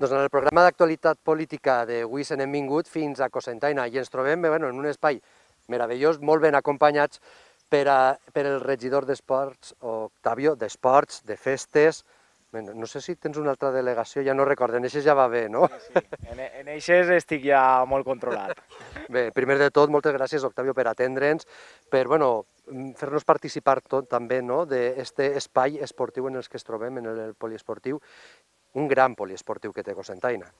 Doncs en el programa d'actualitat política d'avui se n'hem vingut fins a Cosentaina i ens trobem bueno, en un espai meravellós, molt ben acompanyats per, a, per el regidor d'Esports, Octavio, d'Esports, de Festes, no sé si tens una altra delegació, ja no recordo, en eixes ja va bé, no? Sí, sí. En, en eixes estic ja molt controlat. Bé, primer de tot, moltes gràcies, Octavio, per atendre'ns, per bueno, fer-nos participar tot, també no, d'aquest espai esportiu en el que es trobem, en el poliesportiu, un gran poliesportiu que té Cosentaina.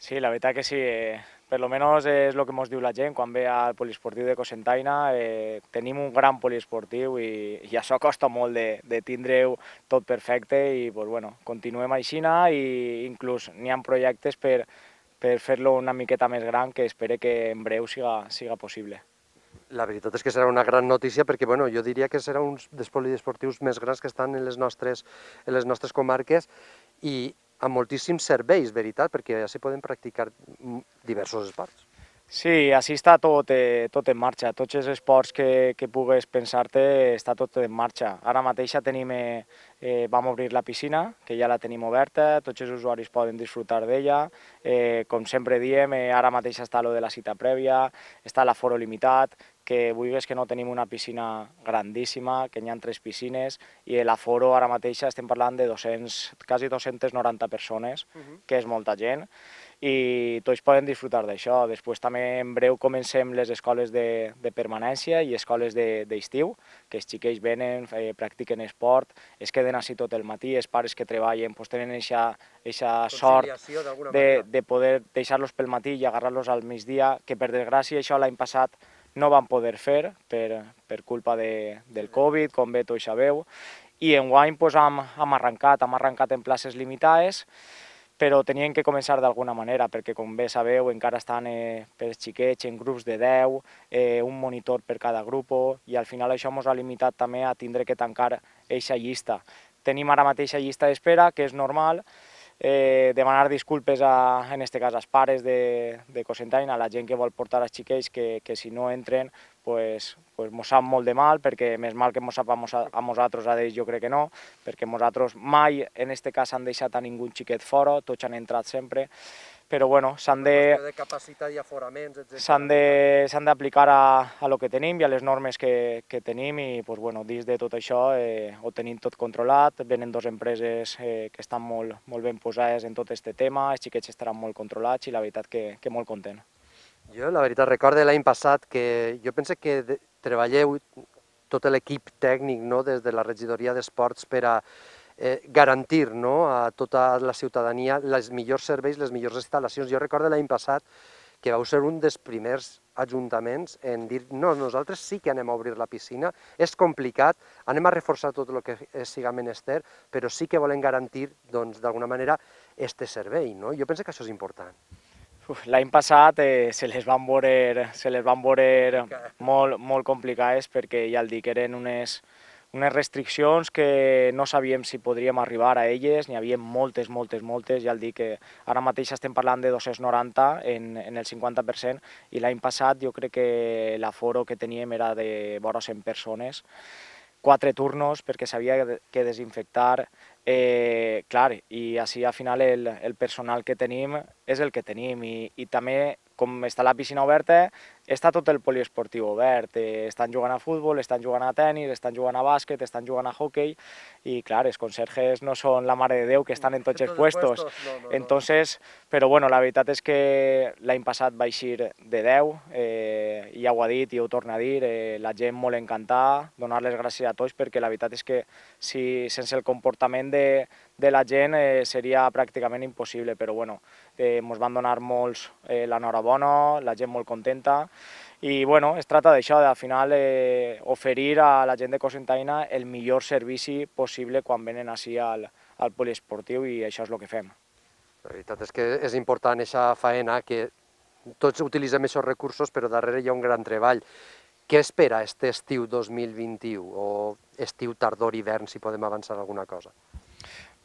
Sí, la veritat que sí, eh, per lo menos és el que ens diu la gent quan ve al poliesportiu de Cosentaina, eh, tenim un gran poliesportiu i, i això costa molt de, de tindre-ho tot perfecte i pues, bueno, continuem així i inclús n'hi ha projectes per, per fer-lo una miqueta més gran que espero que en breu siga, siga possible. La veritat és que serà una gran notícia perquè bueno, jo diria que serà un dels poliesportius més grans que estan en les nostres, en les nostres comarques i amb moltíssims serveis, veritat, perquè s'hi poden practicar diversos esports. Sí, així està tot, eh, tot en marxa. Tots els esports que, que pugues pensar-te està tot en marxa. Ara mateix tenim, eh, eh, vam obrir la piscina, que ja la tenim oberta, tots els usuaris poden disfrutar d'ella. Eh, com sempre diem, eh, ara mateix està lo de la cita prèvia, està l'aforo limitat, que vulguis que no tenim una piscina grandíssima, que hi ha tres piscines, i l'aforo ara mateix estem parlant de 200, quasi 290 persones, uh -huh. que és molta gent, i tots poden disfrutar d'això. Després també en breu comencem les escoles de, de permanència i escoles d'estiu, de, que els xiquets venen, eh, practiquen esport, es queden així tot el matí, els pares que treballen pues, tenen aquesta sort de, de poder deixar-los pel matí i agarrar-los al migdia, que per desgràcia això l'any passat no van poder fer per, per culpa de, del Covid, com bé tots sabeu, i enguany pues, hem, hem arrencat, hem arrencat en places limitades, però tenien que començar d'alguna manera, perquè com bé sabeu encara estan eh, per xiquets en grups de 10, eh, un monitor per cada grup, i al final això ens ha limitat també a tindre que tancar eixa llista. Tenim ara mateixa llista d'espera, que és normal, eh, demanar disculpes a, en este cas als pares de, de Cosentaina, a la gent que vol portar els xiquets, que, que si no entren pues, pues mos sap molt de mal, perquè més mal que mos sap a, mos, a nosaltres, a ells jo crec que no, perquè nosaltres mai en este cas han deixat a ningú xiquet fora, tots han entrat sempre, però bueno, s'han de... de capacitat i aforaments, etc. S'han d'aplicar a, a lo que tenim i a les normes que, que tenim i pues, bueno, dins de tot això eh, ho tenim tot controlat, venen dues empreses eh, que estan molt, molt ben posades en tot aquest tema, els xiquets estaran molt controlats i la veritat que, que molt content. Jo, la veritat, recordo l'any passat que jo penso que de, treballeu tot l'equip tècnic no, des de la regidoria d'esports per a eh, garantir no, a tota la ciutadania els millors serveis, les millors instal·lacions. Jo recordo l'any passat que vau ser un dels primers ajuntaments en dir no, nosaltres sí que anem a obrir la piscina, és complicat, anem a reforçar tot el que siga menester, però sí que volem garantir, doncs, d'alguna manera, este servei, no? Jo penso que això és important. L'any passat eh, se les van veure, se les van veure molt, molt complicades perquè ja el dic, eren unes, unes restriccions que no sabíem si podríem arribar a elles, n'hi havia moltes, moltes, moltes, ja el dic que ara mateix estem parlant de 290 en, en el 50% i l'any passat jo crec que l'aforo que teníem era de vora 100 persones, quatre turnos perquè s'havia que desinfectar, eh, clar, i així al final el, el personal que tenim és el que tenim i, i també com està la piscina oberta, està tot el poliesportiu obert. Eh, estan jugant a futbol, estan jugant a tennis, estan jugant a bàsquet, estan jugant a hockey i, clar, els conserges no són la mare de Déu que estan en tots els puestos. No, no, Entonces, però bueno, la veritat és que l'any passat va eixir de 10, eh, ja ho ha dit i ho torna a dir, eh, la gent molt encantada, donar les gràcies a tots perquè la veritat és que si sense el comportament de, de la gent eh, seria pràcticament impossible, però bueno, eh, ens van donar molts eh, l'enhorabona, la gent molt contenta, i bueno, es tracta d'això, al final eh, oferir a la gent de Cosentaina el millor servici possible quan venen així al, al poliesportiu i això és el que fem. La veritat és que és important aquesta faena que tots utilitzem aquests recursos però darrere hi ha un gran treball. Què espera aquest estiu 2021 o estiu tardor hivern si podem avançar alguna cosa?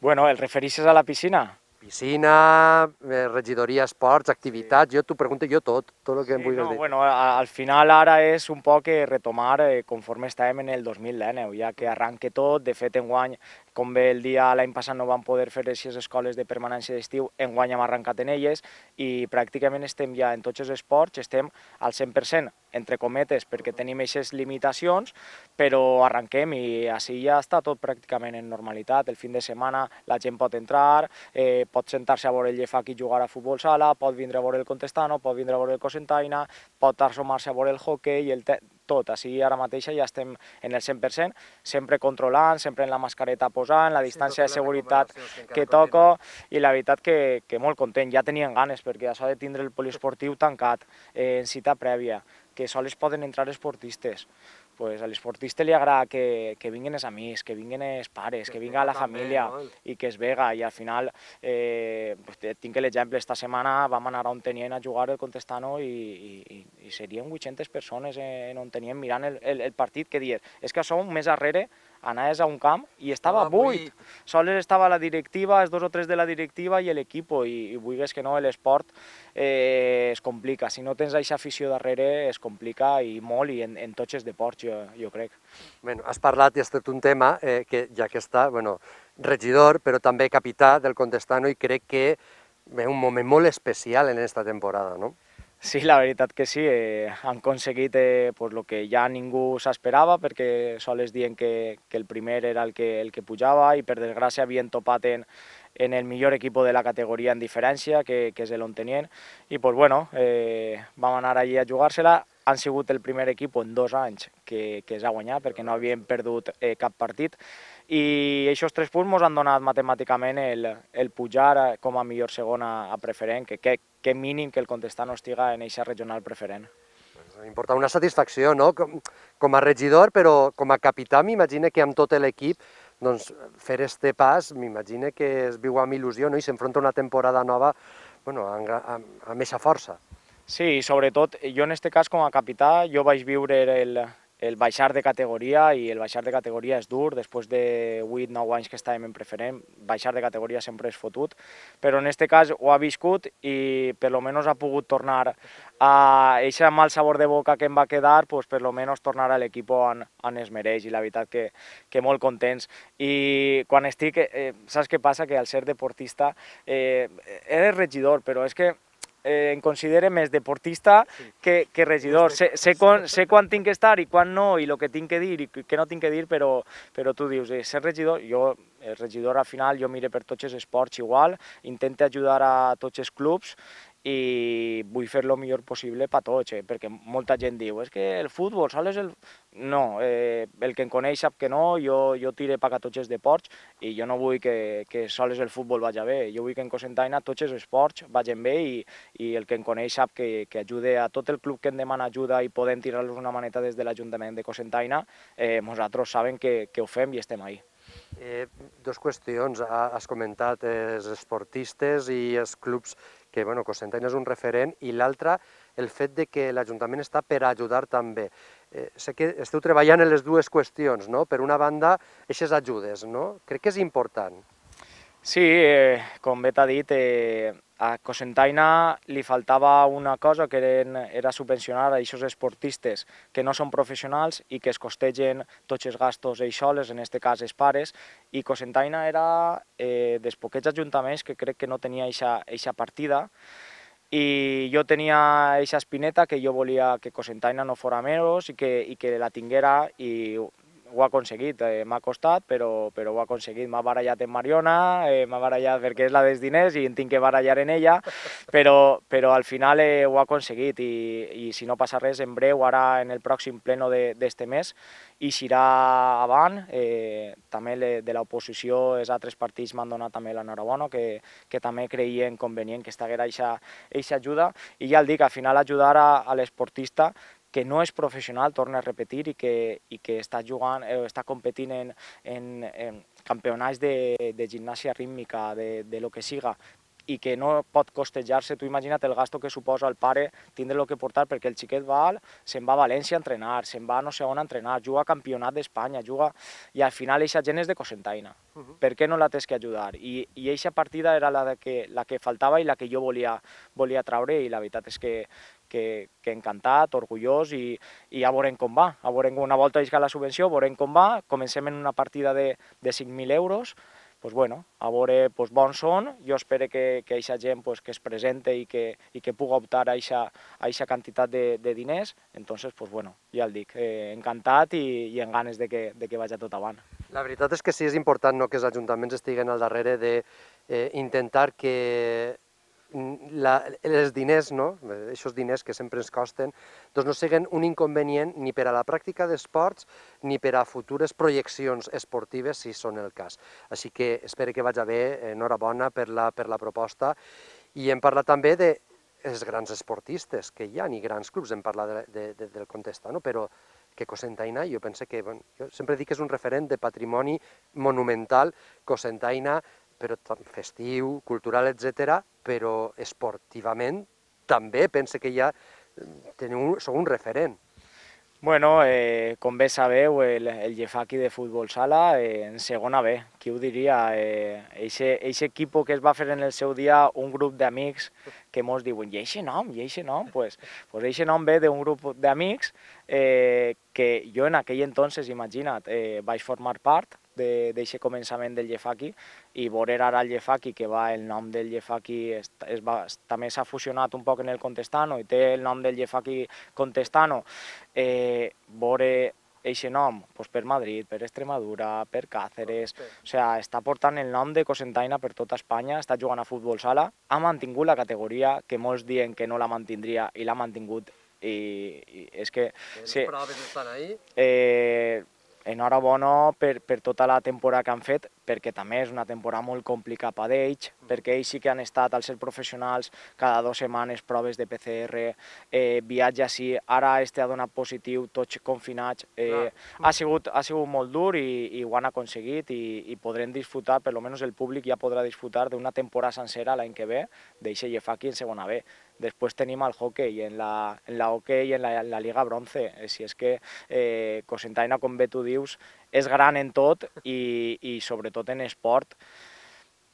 Bueno, el referixes a la piscina? Piscina, eh, regidoria, esports, activitats, jo t'ho pregunto jo tot, tot el que sí, em vulguis no, dir. Bueno, al final ara és un poc retomar eh, conforme estàvem en el 2019, ja que arranque tot, de fet enguany, com bé el dia l'any passat no vam poder fer aquestes escoles de permanència d'estiu, enguany hem arrencat en elles i pràcticament estem ja en tots els esports, estem al 100%, entre cometes, perquè tenim aquestes limitacions, però arrenquem i així ja està tot pràcticament en normalitat. El fin de setmana la gent pot entrar, eh, pot sentar-se a veure el Llefac i jugar a futbol sala, pot vindre a veure el Contestano, pot vindre a veure el Cosentaina, pot assomar-se a veure el hockey, el tot. Així ara mateix ja estem en el 100%, sempre controlant, sempre en la mascareta posant, la distància sí, de seguretat que, que toco, i la veritat que, que molt content. Ja tenien ganes, perquè això de tindre el poliesportiu tancat, eh, en cita prèvia, que sols poden entrar esportistes, pues a l'esportista li agrada que, que vinguin els amics, que vinguin els pares, que, vinga la família i que es vega. I al final eh, tinc l'exemple, esta setmana vam anar a on tenien a jugar el Contestano i, i, i serien 800 persones en on tenien mirant el, el, el partit que dies, és que som més darrere anaves a un camp i estava ah, buit. Sols estava la directiva, els dos o tres de la directiva i l'equip, i, i vulguis que no, l'esport eh, es complica. Si no tens aquesta afició darrere, es complica i molt, i en, en tots els deports, jo, jo crec. Bueno, has parlat, i has tret un tema, eh, que ja que està, bueno, regidor, però també capità del Contestano, i crec que ve un moment molt especial en aquesta temporada, no? Sí, la veritat que sí, eh, han aconseguit eh, pues, el que ja ningú s'esperava perquè sols diuen que, que el primer era el que, el que pujava i per desgràcia havien topat en, en el millor equip de la categoria en diferència, que, que és l'Ontenient, i pues, bueno, eh, vam anar allí a jugar-se-la, han sigut el primer equip en dos anys que, que es ha guanyat perquè no havien perdut eh, cap partit i aquests tres punts ens han donat matemàticament el, el pujar com a millor segona a preferent, que, que, que mínim que el Contestano estiga en eixa regional preferent. Importa una satisfacció, no? Com, com a regidor, però com a capità m'imagino que amb tot l'equip doncs, fer este pas, m'imagino que es viu amb il·lusió no? i s'enfronta una temporada nova bueno, amb, amb, amb aquesta força. Sí, sobretot, jo en aquest cas com a capità, jo vaig viure el, el baixar de categoria i el baixar de categoria és dur, després de 8-9 anys que estàvem en preferent, baixar de categoria sempre és fotut, però en aquest cas ho ha viscut i per lo menos ha pogut tornar a aquest mal sabor de boca que em va quedar, pues per lo menos tornar a l'equip on, on es mereix i la veritat que, que molt contents. I quan estic, eh, saps què passa? Que al ser deportista, eh, eres regidor, però és que eh, em considere més deportista sí. que, que regidor. Sé, sé, quan, sé quan tinc que estar i quan no, i el que tinc que dir i què no tinc que dir, però, però tu dius, eh, ser regidor, jo, el regidor al final, jo mire per tots els esports igual, intento ajudar a tots els clubs i vull fer lo millor possible per tots, eh? perquè molta gent diu, és que el futbol sol el... No, eh, el que em coneix sap que no, jo, jo tire per a tots els deports i jo no vull que, que sols el futbol vagi bé, jo vull que en Cosentaina tots els esports vagin bé i, i el que em coneix sap que, que ajude a tot el club que em demana ajuda i podem tirar-los una maneta des de l'Ajuntament de Cosentaina, eh, nosaltres saben que, que ho fem i estem ahí. Eh, dos qüestions. Has comentat els esportistes i els clubs que bueno, Cosentany és un referent, i l'altra, el fet de que l'Ajuntament està per ajudar també. Eh, sé que esteu treballant en les dues qüestions, no? Per una banda, aquestes ajudes, no? Crec que és important. Sí, eh, com bé t'ha dit, eh, a Cosentaina li faltava una cosa que eren, era subvencionar a aquests esportistes que no són professionals i que es costegen tots els gastos ells soles, en aquest cas els pares, i Cosentaina era eh, dels poquets ajuntaments que crec que no tenia aquesta partida, i jo tenia aquesta espineta que jo volia que Cosentaina no fora menys i que, i que la tinguera i ho ha aconseguit, eh, m'ha costat, però, però ho ha aconseguit. M'ha barallat en Mariona, eh, m'ha barallat perquè és la dels diners i en tinc que barallar en ella, però, però al final eh, ho ha aconseguit i, i si no passa res, en breu, ara en el pròxim pleno d'este mes, i serà avant, eh, també de l'oposició, els altres partits m'han donat també l'enhorabona, que, que també creien convenient que estiguera aquesta ajuda, i ja el dic, al final ajudar a, a l'esportista que no és professional, torna a repetir, i que, i que està jugant, eh, està competint en, en, en campionats de, de gimnàsia rítmica, de, de lo que siga, i que no pot costejar-se. Tu imagina't el gasto que suposa el pare tindre el que portar perquè el xiquet va, se'n va a València a entrenar, se'n va no sé on a entrenar, juga a campionat d'Espanya, juga... I al final eixa gent és de Cosentaina. Uh -huh. Per què no la tens que ajudar? I, i eixa partida era la, de que, la que faltava i la que jo volia, volia traure i la veritat és que, que, que encantat, orgullós i, i ja veurem com va. A veurem una volta que la subvenció, veurem com va. Comencem en una partida de, de 5.000 euros, pues bueno, a veure pues, bons són, jo espero que, que aquesta gent pues, que es presente i que, i que puga optar a aquesta quantitat de, de diners, entonces, pues, bueno, ja el dic, eh, encantat i, i en ganes de que, de que vagi tot avant. La veritat és que sí és important no, que els ajuntaments estiguen al darrere d'intentar eh, que la, els diners, no? aquests diners que sempre ens costen, doncs no siguin un inconvenient ni per a la pràctica d'esports ni per a futures projeccions esportives, si són el cas. Així que espero que vagi bé, enhorabona per la, per la proposta. I hem parlat també de els grans esportistes que hi ha, i grans clubs, hem parlat de, de, de, del Contesta, no? però que Cosentaina, jo penso que, bueno, jo sempre dic que és un referent de patrimoni monumental, Cosentaina, però festiu, cultural, etc. però esportivament també pense que ja teniu, sou un referent. Bueno, eh, com bé sabeu, el, el Jefaki de futbol sala eh, en segona B, qui ho diria? Eh, eixe, eixe equipo que es va fer en el seu dia un grup d'amics que mos diuen, i eixe nom, i eixe nom? Pues, pues eixe nom ve d'un grup d'amics eh, que jo en aquell entonces, imagina't, eh, vaig formar part, d'aquest començament del Llefaki i veure ara el Llefaki, que va el nom del Llefaki, es, es va, també s'ha fusionat un poc en el Contestano i té el nom del Llefaki Contestano, eh, veure eixe nom pues per Madrid, per Extremadura, per Càceres, o sea, està portant el nom de Cosentaina per tota Espanya, està jugant a futbol sala, ha mantingut la categoria que molts diuen que no la mantindria i l'ha mantingut i, i és que... Sí, estan ahí? Eh, enhorabona per, per tota la temporada que han fet, perquè també és una temporada molt complicada per ells, mm. perquè ells sí que han estat, al ser professionals, cada dues setmanes proves de PCR, eh, viatge així, ara este ha donat positiu, tots confinats, eh, ha, sigut, ha sigut molt dur i, i ho han aconseguit i, i podrem disfrutar, per almenys el públic ja podrà disfrutar d'una temporada sencera l'any que ve d'eixe Llefaki en segona B. Después tenim el hockey en la, en la hockey en la, en la Liga Bronze. Eh, si és que eh, Cosentaina, com bé tu dius, és gran en tot i, i sobretot en esport.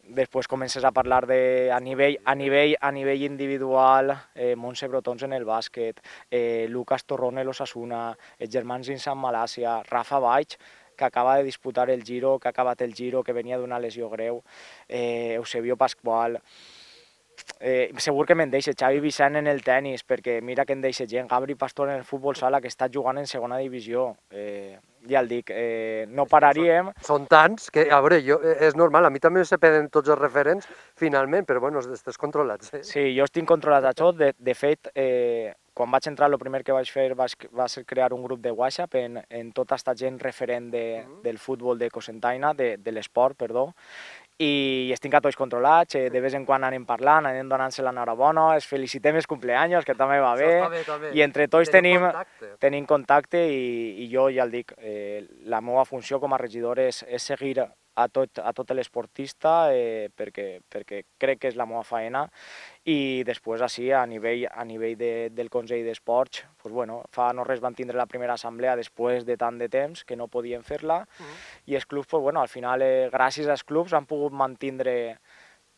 Després comences a parlar de, a, nivell, a, nivell, a nivell individual, eh, Montse Brotons en el bàsquet, eh, Lucas Torrón en l'Osasuna, els germans Insan Malàcia, Rafa Baix, que acaba de disputar el Giro, que ha acabat el Giro, que venia d'una lesió greu, eh, Eusebio Pasqual, eh, segur que me'n deixa Xavi Vicent en el tennis, perquè mira que en deixa gent, Gabri Pastor en el futbol sala, que està jugant en segona divisió. Eh, ja el dic, eh, no pararíem. Són, són tants que, a veure, jo, eh, és normal, a mi també se peden tots els referents, finalment, però bueno, estàs controlats. Eh? Sí, jo estic controlat a tot. De, de fet, eh, quan vaig entrar, el primer que vaig fer va, va ser crear un grup de WhatsApp en, en tota aquesta gent referent de, uh -huh. del futbol de Cosentaina, de, de l'esport, perdó, i estic a tots controlats, de vez en quan anem parlant, anem donant-se l'enhorabona, es felicitem els cumpleaños, que també va bé, bé també. i entre tots tenim, contacte. tenim contacte i, i jo ja el dic, eh, la meva funció com a regidor és, és seguir a tot, a tot l'esportista eh, perquè, perquè crec que és la meva faena i després així a nivell, a nivell de, del Consell d'Esports pues bueno, fa no res van tindre la primera assemblea després de tant de temps que no podien fer-la uh -huh. i els clubs pues bueno, al final eh, gràcies als clubs han pogut mantindre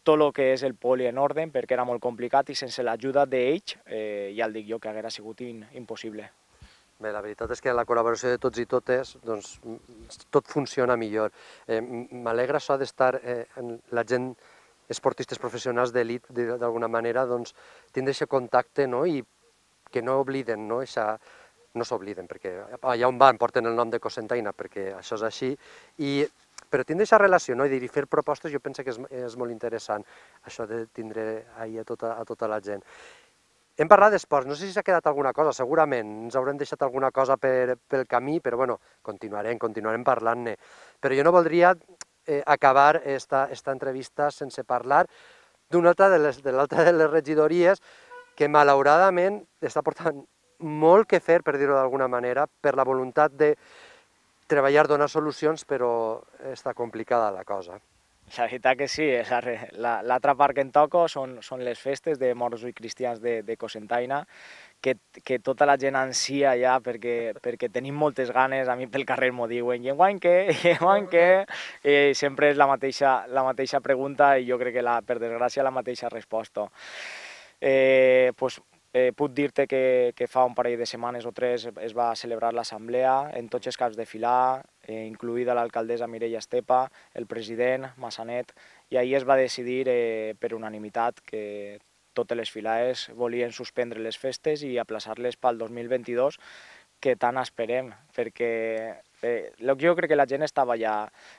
tot el que és el poli en ordre perquè era molt complicat i sense l'ajuda d'ells eh, ja el dic jo que haguera sigut in, impossible. Bé, la veritat és que la col·laboració de tots i totes, doncs, tot funciona millor. Eh, M'alegra això d'estar eh, la gent, esportistes professionals d'elit, d'alguna manera, doncs, tindre aquest contacte no? i que no obliden, no? Eixa, no s'obliden, perquè allà on van porten el nom de Cosentaina, perquè això és així, i, però tindre aquesta relació no? I dir, fer propostes jo penso que és, és molt interessant, això de tindre ahí a tota, a tota la gent. Hem parlat d'esports, no sé si s'ha quedat alguna cosa, segurament ens haurem deixat alguna cosa per, pel camí, però bueno, continuarem, continuarem parlant-ne. Però jo no voldria eh, acabar esta, esta entrevista sense parlar d'una altra de les, de l'altra de les regidories que malauradament està portant molt que fer, per dir-ho d'alguna manera, per la voluntat de treballar, donar solucions, però està complicada la cosa. La veritat que sí, l'altra part que em toco són, són les festes de moros i cristians de, de Cosentaina, que, que tota la gent ansia ja perquè, perquè tenim moltes ganes, a mi pel carrer m'ho diuen, i enguany què, i enguany què, i sempre és la mateixa, la mateixa pregunta i jo crec que la, per desgràcia la mateixa resposta. Eh, pues, Eh, puc dir-te que, que fa un parell de setmanes o tres es va celebrar l'assemblea en tots els caps de filar, eh, incluïda l'alcaldessa Mireia Estepa, el president Massanet, i ahir es va decidir eh, per unanimitat que totes les filaes volien suspendre les festes i aplaçar-les pel 2022, que tant esperem, perquè eh, jo crec que la gent estava ja,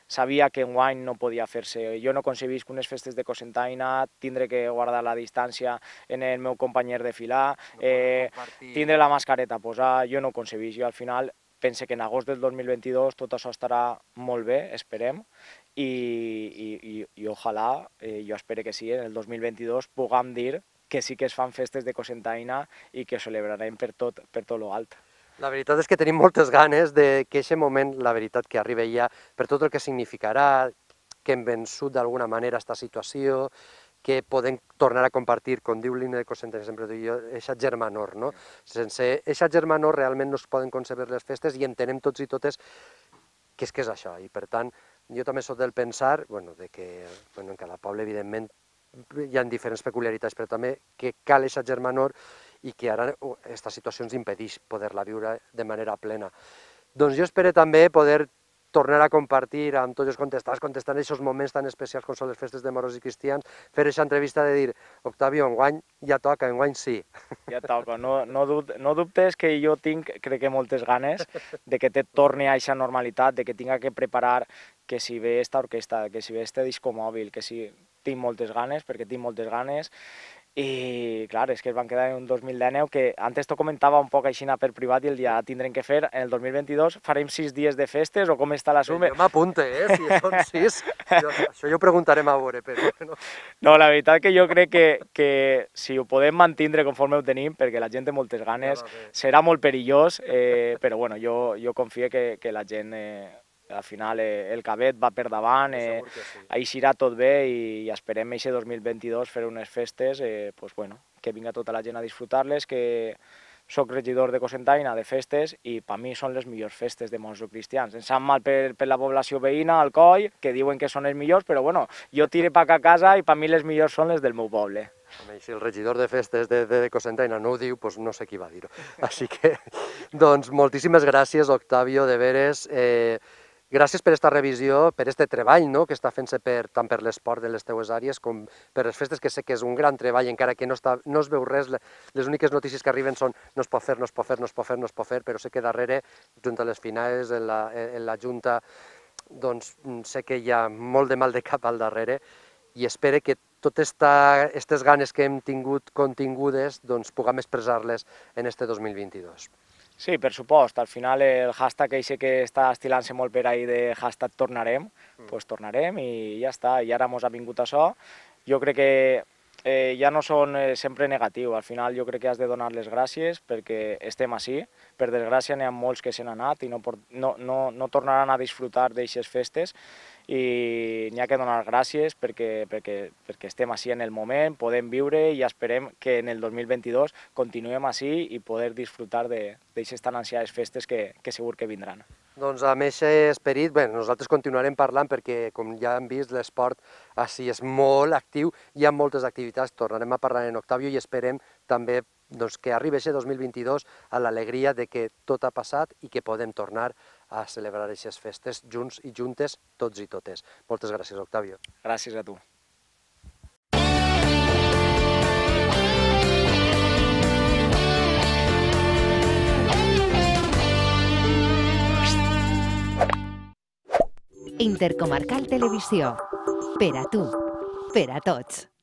sabia que enguany no podia fer-se. Jo no concebisc unes festes de Cosentaina, tindre que guardar la distància en el meu companyer de filar, eh, tindre la mascareta a posar, jo no concebisc. Jo al final pense que en agost del 2022 tot això estarà molt bé, esperem, i, i, i, i ojalà, eh, jo espero que sí, en el 2022 puguem dir que sí que es fan festes de Cosentaina i que celebrarem per tot, per tot lo alt. La veritat és que tenim moltes ganes de que aquest moment, la veritat que arribi ja, per tot el que significarà, que hem vençut d'alguna manera aquesta situació, que podem tornar a compartir, com diu l'himne de Cosentena, sempre dic jo, eixa germanor, no? Sense eixa germanor realment no es poden concebre les festes i entenem tots i totes que és que és això. I per tant, jo també sóc del pensar, bueno, de que, bueno, que a la Pobla, evidentment, hi ha diferents peculiaritats, però també que cal eixa germanor i que ara aquesta situació ens impedeix poder-la viure de manera plena. Doncs jo espero també poder tornar a compartir amb tots els contestats, contestant aquests moments tan especials com són les festes de moros i cristians, fer aquesta entrevista de dir, Octavio, enguany ja toca, enguany sí. Ja toca, no, no, dub, no dubtes que jo tinc, crec que moltes ganes de que te torni a aquesta normalitat, de que tinga que preparar que si ve esta orquesta, que si ve este disco mòbil, que si tinc moltes ganes, perquè tinc moltes ganes, i, clar, és que es van quedar en un 2019 que antes t'ho comentava un poc així per privat i el dia tindrem que fer, en el 2022 farem sis dies de festes o com està la suma? Jo m'apunte, eh? Si són sis, jo, això jo ho preguntarem a veure, però... No. no, la veritat que jo crec que, que si ho podem mantindre conforme ho tenim, perquè la gent té moltes ganes, serà molt perillós, eh, però bueno, jo, jo confio que, que la gent eh, al final eh, el cabet va per davant, eh, sí. aixirà tot bé i, i esperem aquest 2022 fer unes festes, eh, pues, bueno, que vinga tota la gent a disfrutar-les, que sóc regidor de Cosentaina de festes i per mi són les millors festes de monjos cristians. Ens sap mal per, per la població veïna, al coll, que diuen que són les millors, però bueno, jo tire pa a casa i per mi les millors són les del meu poble. Si el regidor de festes de, de Cosentaina no ho diu, doncs no sé qui va dir-ho. Així que, doncs, moltíssimes gràcies, Octavio, de veres. Eh, Gràcies per aquesta revisió, per aquest treball no? que està fent-se per, tant per l'esport de les teues àrees com per les festes, que sé que és un gran treball, encara que no, està, no es veu res, les úniques notícies que arriben són no es pot fer, no es pot fer, no es pot fer, no es pot fer, però sé que darrere, junt a les finals, en la, en la Junta, doncs sé que hi ha molt de mal de cap al darrere i espero que totes aquestes ganes que hem tingut contingudes doncs, puguem expressar-les en este 2022. Sí, per supost. Al final el hashtag eixe que està estilant-se molt per ahir de hashtag tornarem, mm. pues tornarem i ja està. I ara mos ha vingut això. Jo crec que eh, ja no són eh, sempre negatiu. Al final jo crec que has de donar les gràcies perquè estem així. Per desgràcia n'hi ha molts que se n'han anat i no, no, no, no tornaran a disfrutar d'aixes festes i n'hi ha que donar gràcies perquè, perquè, perquè estem així en el moment, podem viure i esperem que en el 2022 continuem així i poder disfrutar d'aixes tan ansiades festes que, que segur que vindran. Doncs amb aquest esperit, bé, nosaltres continuarem parlant perquè, com ja hem vist, l'esport així és molt actiu, hi ha moltes activitats, tornarem a parlar en Octavio i esperem també doncs, que arribi aquest 2022 a l'alegria de que tot ha passat i que podem tornar a celebrar aquestes festes junts i juntes, tots i totes. Moltes gràcies, Octavio. Gràcies a tu. Intercomarcal Televisió. Per a tu. Per a tots.